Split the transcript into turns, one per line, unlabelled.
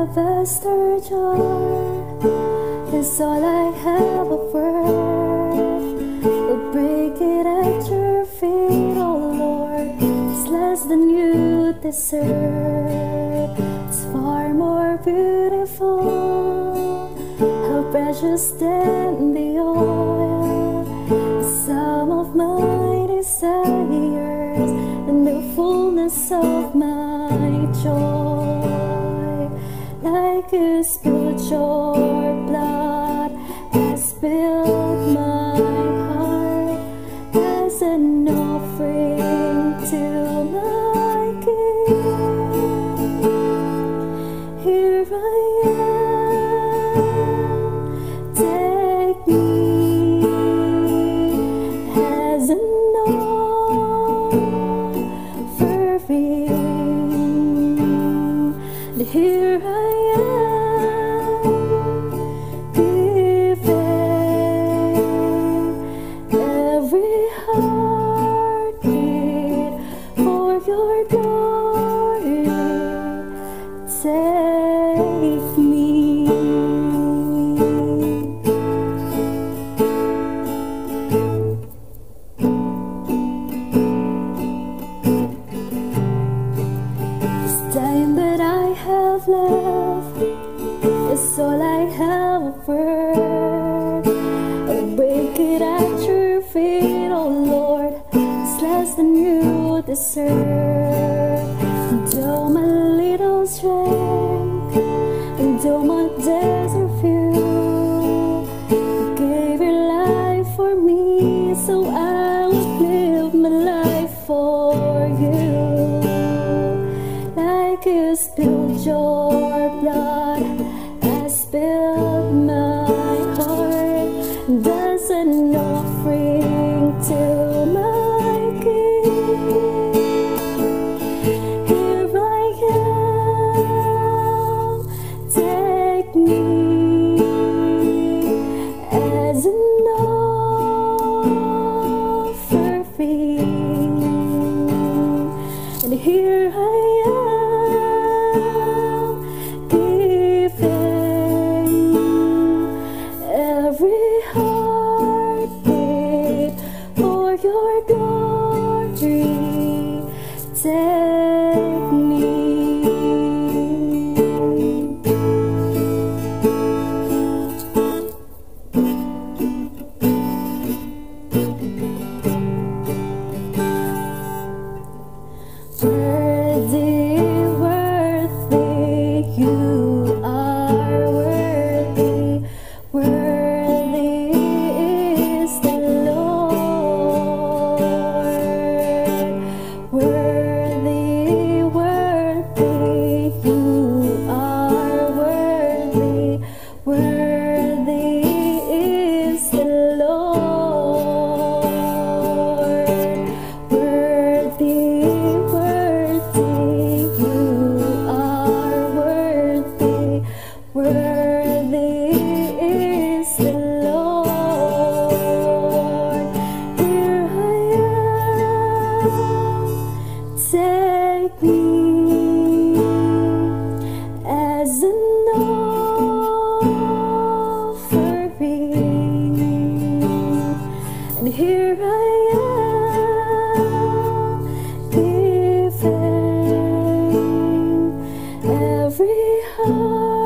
alabaster jar is all I have of worth. I'll break it at your feet, oh Lord. It's less than you deserve. It's far more beautiful, precious than the oil. Some of my desires and the fullness of my joy like a your blood has spilled my it at your feet, oh Lord. It's less than you deserve. And all my little strength, and all my days of you, you gave your life for me, so I And here I am, giving every heartbeat worthy, here I am, giving every heart.